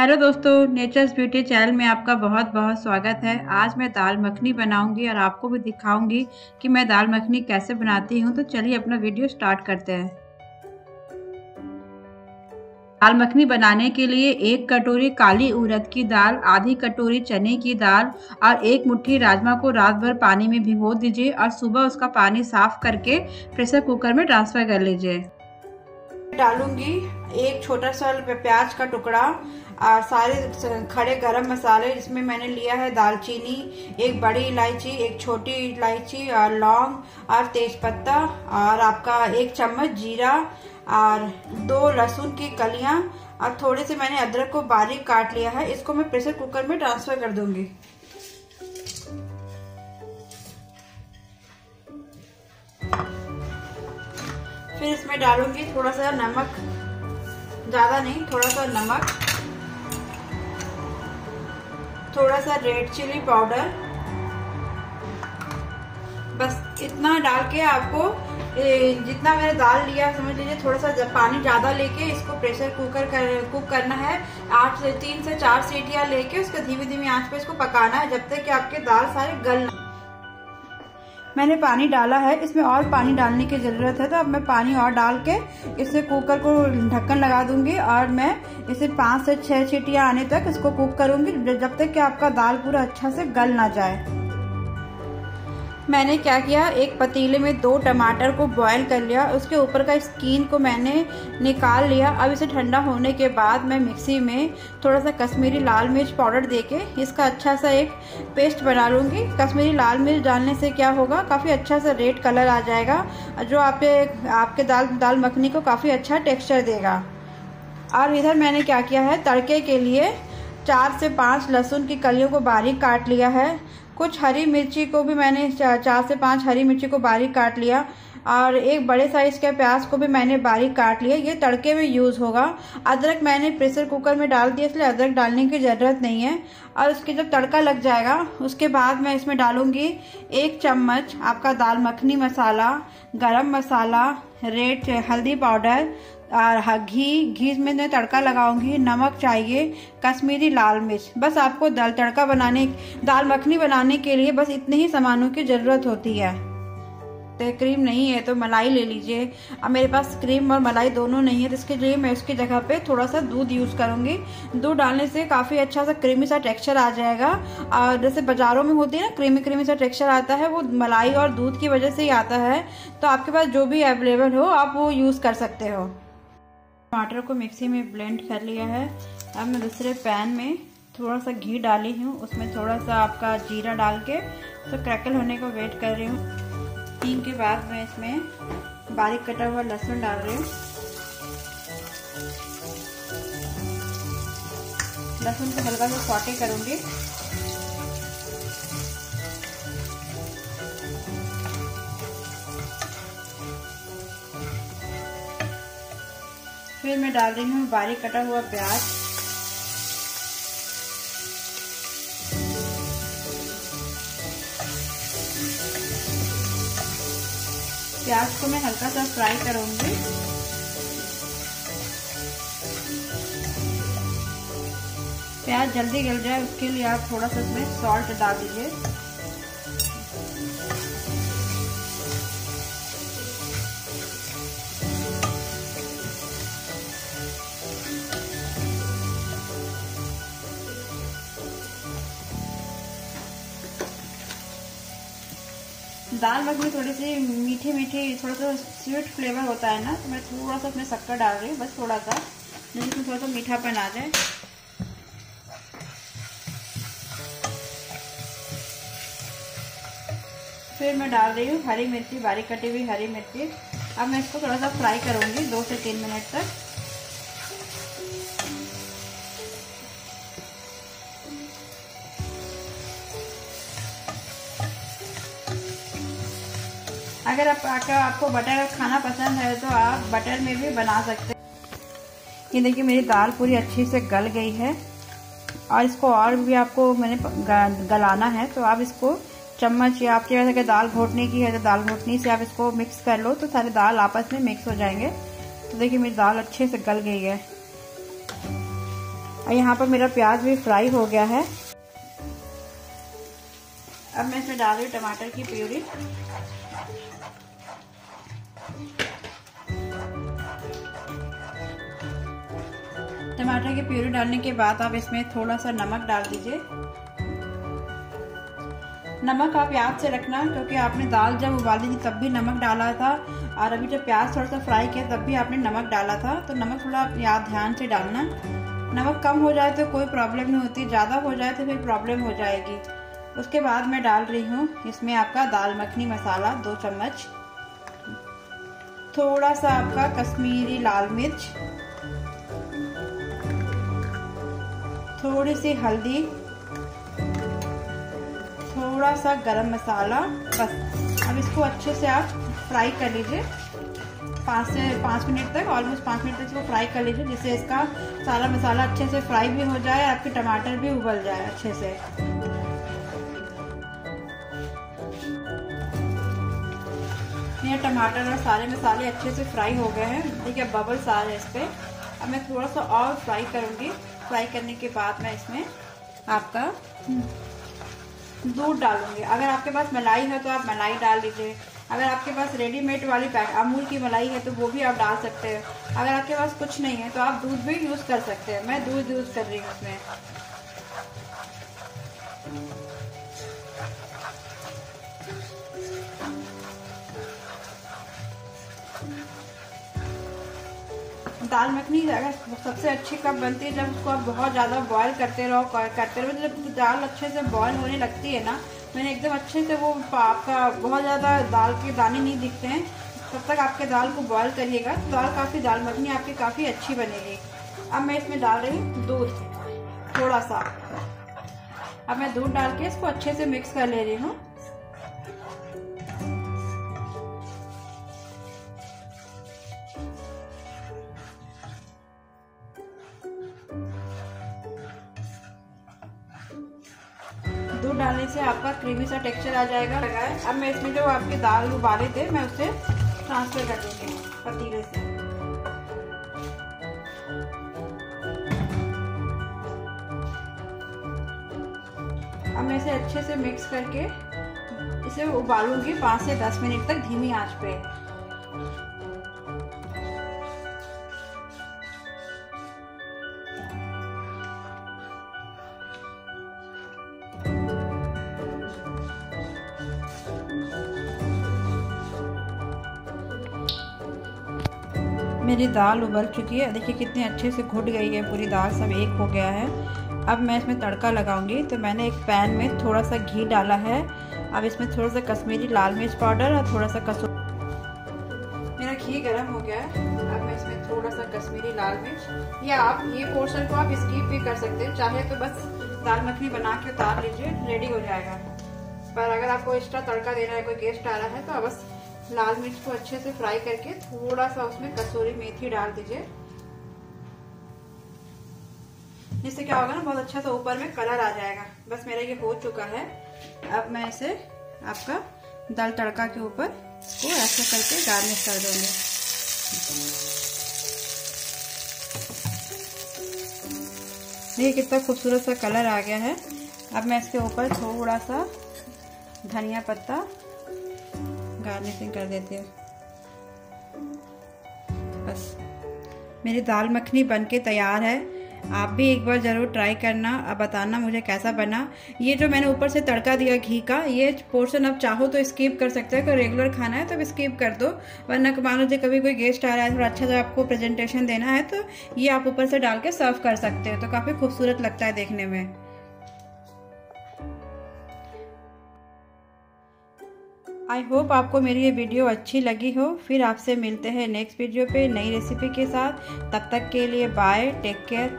Hello दोस्तों natures beauty channel में आपका बहुत बहुत स्वागत है। आज मैं दाल मखनी बनाऊँगी और आपको भी दिखाऊँगी कि मैं दाल मखनी कैसे बनाती हूँ। तो चलिए अपना वीडियो स्टार्ट करते हैं। दाल मखनी बनाने के लिए एक कटोरी काली उड़द की दाल, आधी कटोरी चने की दाल और एक मुट्ठी राजमा को रात भर पानी में भिगो दीजिए और सुबह उसका पानी साफ़ करके प्रेशर कुकर में ट्रांसफ़र कर लीजिए। डालूँगी एक छोटा सा प्याज का टुकड़ा और सारे खड़े गरम मसाले जिसमें मैंने लिया है दालचीनी, एक बड़ी इलायची, एक छोटी इलायची और लौंग और तेजपत्ता और आपका एक चम्मच जीरा और दो लहसुन की कलियाँ और थोड़े से मैंने अदरक को बारीक काट लिया है। इसको मैं प्रेशर कुकर में ट्रांसफ़र कर दूँगी। फिर इसमें डालूँगी थोड़ा सा नमक। ज़्यादा नहीं, थोड़ा सा नमक। थोड़ा सा रेड चिली पाउडर बस इतना डाल के आपको जितना मैंने दाल लिया, समझ लीजिए, थोड़ा सा पानी ज़्यादा लेके इसको प्रेशर कुकर कर कुक करना है। आठ से, तीन से चार सीटियाँ लेके उसके धीमी धीमी आँच पे इसको पकाना है, जब तक कि आपके दाल सारे गल ना मैंने पानी डाला है, इसमें और पानी डालने की ज़रूरत है तो अब मैं पानी और डाल के इसे कुकर को ढक्कन लगा दूँगी और मैं इसे पाँच से छह सीटियाँ आने तक इसको कुक करूँगी, जब तक कि आपका दाल पूरा अच्छा से गल ना जाए। मैंने क्या किया? एक पतीले में दो टमाटर को बॉईल कर लिया। उसके ऊपर का स्किन को मैंने निकाल लिया। अब इसे ठंडा होने के बाद मैं मिक्सी में थोड़ा सा कश्मीरी लाल मिर्च पाउडर देके इसका अच्छा सा एक पेस्ट बना लूँगी। कश्मीरी लाल मिर्च डालने से क्या होगा? काफ़ी अच्छा सा रेड कलर आ जाएगा, जो आपके आपके दाल दाल मखनी को काफ़ी अच्छा टेक्स्चर देगा। और इधर मैंने क्या किया है? तड़के के लिए चार से पाँच लहसुन की कलियों को बारीक काट लिया है। कुछ हरी मिर्ची को भी मैंने चार से पाँच हरी मिर्ची को बारीक काट लिया और एक बड़े साइज़ के प्याज को भी मैंने बारीक काट लिया। ये तड़के में यूज़ होगा। अदरक मैंने प्रेशर कुकर में डाल दिया, इसलिए अदरक डालने की ज़रूरत नहीं है। और उसके जब तड़का लग जाएगा, उसके बाद मैं इसमें डालूँगी एक चम्मच आपका दाल मखनी मसाला, गरम मसाला रेड हल्दी पाउडर घी घी में मैं तड़का लगाऊँगी, नमक चाहिए, कश्मीरी लाल मिर्च। बस आपको दाल, तड़का बनाने, दाल मखनी बनाने के लिए बस इतने ही सामानों की ज़रूरत होती है। तो क्रीम नहीं है तो मलाई ले लीजिए। अब मेरे पास क्रीम और मलाई दोनों नहीं है तो इसके लिए मैं उसकी जगह पे थोड़ा सा दूध यूज़ करूँगी। दूध डालने से काफ़ी अच्छा सा क्रीमी सा टेक्सचर आ जाएगा। और जैसे बाज़ारों में होती है ना, क्रीमी क्रीमी सा टेक्सचर आता है, वो मलाई और दूध की वजह से ही आता है। तो आपके पास जो भी अवेलेबल हो, आप वो यूज़ कर सकते हो। टमाटर को मिक्सी में ब्लेंड कर लिया है। अब मैं दूसरे पैन में थोड़ा सा घी डाली हूँ। उसमें थोड़ा सा आपका जीरा डाल के तो क्रैकल होने को वेट कर रही हूँ। तीन के बाद मैं इसमें बारीक कटा हुआ लहसुन डाल रही हूँ। लहसुन को हल्का सा सॉटे करूँगी। फिर मैं डाल रही हूँ, बारीक कटा हुआ प्याज। प्याज को मैं हल्का सा फ्राई करूँगी। प्याज जल्दी गल जाए, उसके लिए आप थोड़ा सा इसमें सॉल्ट डाल दीजिए दाल मखनी थोड़ी सी मीठी मीठी थोड़ा सा स्वीट फ्लेवर होता है ना तो मैं थोड़ा सा उसमें शक्कर डाल रही हूँ, बस थोड़ा सा जिसमें थोड़ा सा मीठापन आ जाए। फिर मैं डाल रही हूँ हरी मिर्ची, बारीक कटी हुई हरी मिर्ची। अब मैं इसको थोड़ा सा फ्राई करूँगी, दो से तीन मिनट तक। अगर आप, आपको बटर खाना पसंद है तो आप बटर में भी बना सकते हैं। ये देखिए, मेरी दाल पूरी अच्छी से गल गई है। और इसको और भी आपको मैंने गलाना है तो आप इसको चम्मच या आपके वैसे दाल घोटने की है तो दाल घोटनी से आप इसको मिक्स कर लो तो सारे दाल आपस में मिक्स हो जाएँगे। तो देखिए, मेरी दाल अच्छे से गल गई है। और यहाँ पर मेरा प्याज भी फ्राई हो गया है। अब मैं इसमें डाल रही हूँ टमाटर की प्यूरी। टमाटर की प्यूरी डालने के बाद आप इसमें थोड़ा सा नमक डाल दीजिए। नमक आप याद से रखना, क्योंकि आपने दाल जब उबाली थी तब भी नमक डाला था, और अभी जब प्याज थोड़ा सा फ्राई किया तब भी आपने नमक डाला था तो नमक थोड़ा याद ध्यान से डालना। नमक कम हो जाए तो कोई प्रॉब्लम नहीं होती, ज़्यादा हो जाए तो फिर प्रॉब्लम हो जाएगी। उसके बाद मैं डाल रही हूँ इसमें आपका दाल मखनी मसाला दो चम्मच। थोड़ा सा आपका कश्मीरी लाल मिर्च। थोड़ी सी हल्दी। थोड़ा सा गरम मसाला। बस। अब इसको अच्छे से आप फ्राई कर लीजिए। पाँच से पाँच मिनट तक ऑलमोस्ट पाँच मिनट तक इसको फ्राई कर लीजिए, जिससे इसका सारा मसाला अच्छे से फ्राई भी हो जाए, आपके टमाटर भी उबल जाए अच्छे से। मेरे टमाटर और सारे मसाले अच्छे से फ्राई हो गए हैं। देखिए बबल्स आ रहे हैं इस पर अब मैं थोड़ा सा और फ्राई करूँगी। फ्राई करने के बाद मैं इसमें आपका दूध डालूँगी। अगर आपके पास मलाई है तो आप मलाई डाल लीजिए अगर आपके पास रेडीमेड वाली पैक अमूल की मलाई है तो वो भी आप डाल सकते हैं। अगर आपके पास कुछ नहीं है तो आप दूध भी यूज़ कर सकते हैं। मैं दूध यूज़ कर रही हूँ उसमें दाल मखनी अगर सबसे अच्छी कब बनती है, जब उसको आप बहुत ज़्यादा बॉयल करते रहो करते रहो जब दाल अच्छे से बॉयल होने लगती है ना, मैंने एकदम अच्छे से वो आपका बहुत ज़्यादा दाल के दाने नहीं दिखते हैं, तब तक आपके दाल को बॉयल करिएगा तो दाल काफ़ी, दाल मखनी आपकी काफ़ी अच्छी बनेगी। अब मैं इसमें डाल रही हूँ दूध, थोड़ा सा। अब मैं दूध डाल के इसको अच्छे से मिक्स कर ले रही हूँ। दूध डालने से आपका क्रीमी सा टेक्सचर आ जाएगा। अब मैं इसमें जो आपके दाल उबाले थे, मैं उसे ट्रांसफ़र कर दूँगी पतीले से। अब मैं इसे अच्छे से मिक्स करके इसे उबालूँगी पाँच से दस मिनट तक धीमी आँच पे। मेरी दाल उबल चुकी है। देखिए कितनी अच्छे से घुट गई है पूरी दाल, सब एक हो गया है। अब मैं इसमें तड़का लगाऊँगी। तो मैंने एक पैन में थोड़ा सा घी डाला है। अब इसमें थोड़ा सा कश्मीरी लाल मिर्च पाउडर और थोड़ा सा कसूर मेरा घी गर्म हो गया है। अब मैं इसमें थोड़ा सा कश्मीरी लाल मिर्च या आप ये पोर्शन को आप स्कीप भी कर सकते हैं। चाहे तो बस दाल मखनी बना के उतार लीजिए, रेडी हो जाएगा। पर अगर आपको एक्स्ट्रा तड़का देना है, कोई गेस्ट आ रहा है तो बस लाल मिर्च को अच्छे से फ्राई करके थोड़ा सा उसमें कसूरी मेथी डाल दीजिए। जिससे क्या होगा ना, बहुत अच्छा सा ऊपर में कलर आ जाएगा। बस मेरा ये हो चुका है। अब मैं इसे आपका दाल तड़का के ऊपर को ऐसे करके गार्निश कर दूँगी। देखिए कितना खूबसूरत सा कलर आ गया है। अब मैं इसके ऊपर थोड़ा सा धनिया पत्ता गार्निशिंग कर देती हूँ। बस। मेरी दाल मखनी बनके तैयार है। आप भी एक बार ज़रूर ट्राई करना अब बताना मुझे कैसा बना। ये जो मैंने ऊपर से तड़का दिया घी का, ये पोर्शन अब चाहो तो स्कीप कर सकते हैं। अगर रेगुलर खाना है तो स्कीप कर दो। वरना मान लीजिए कभी कोई गेस्ट आ रहा है, थोड़ा अच्छा सा आपको प्रेजेंटेशन देना है तो ये आप ऊपर से डाल के सर्व कर सकते हो। तो काफ़ी खूबसूरत लगता है देखने में। आई होप आपको मेरी ये वीडियो अच्छी लगी हो। फिर आपसे मिलते हैं नेक्स्ट वीडियो पे नई रेसिपी के साथ। तब तक के लिए बाय टेक केयर